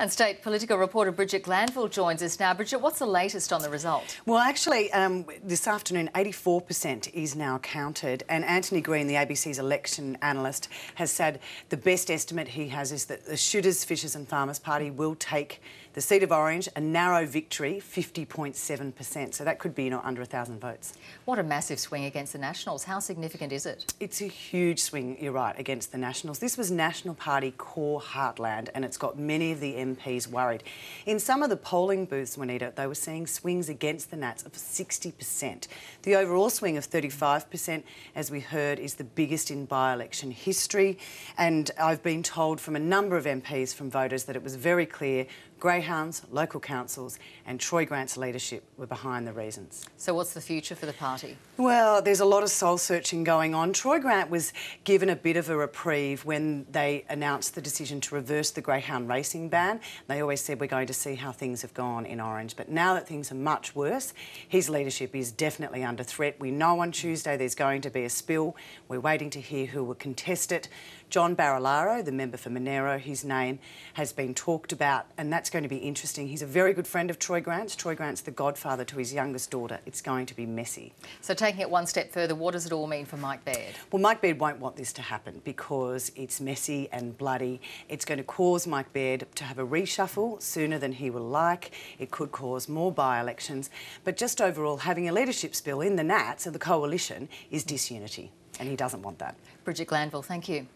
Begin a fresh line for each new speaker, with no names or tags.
And state political reporter Brigid Glanville joins us now. Brigid, what's the latest on the result?
Well, actually, um, this afternoon, 84% is now counted. And Anthony Green, the ABC's election analyst, has said the best estimate he has is that the Shooters, Fishers and Farmers Party will take the seat of Orange, a narrow victory, 50.7%. So that could be you know, under 1,000 votes.
What a massive swing against the Nationals. How significant is it?
It's a huge swing, you're right, against the Nationals. This was National Party core heartland and it's got many of the MPs worried. In some of the polling booths, Juanita, they were seeing swings against the Nats of 60%. The overall swing of 35%, as we heard, is the biggest in by-election history. And I've been told from a number of MPs, from voters, that it was very clear Greyhounds, local councils and Troy Grant's leadership were behind the reasons.
So what's the future for the party?
Well, there's a lot of soul searching going on. Troy Grant was given a bit of a reprieve when they announced the decision to reverse the Greyhound racing ban. They always said we're going to see how things have gone in Orange, but now that things are much worse, his leadership is definitely under threat. We know on Tuesday there's going to be a spill. We're waiting to hear who will contest it. John Barilaro, the member for Monaro, his name has been talked about, and that's going to be interesting. He's a very good friend of Troy Grant's. Troy Grant's the godfather to his youngest daughter. It's going to be messy.
So taking it one step further, what does it all mean for Mike Baird?
Well, Mike Baird won't want this to happen because it's messy and bloody. It's going to cause Mike Baird to have a reshuffle sooner than he will like. It could cause more by-elections. But just overall, having a leadership spill in the Nats of the coalition is disunity, and he doesn't want that.
Brigid Glanville, thank you.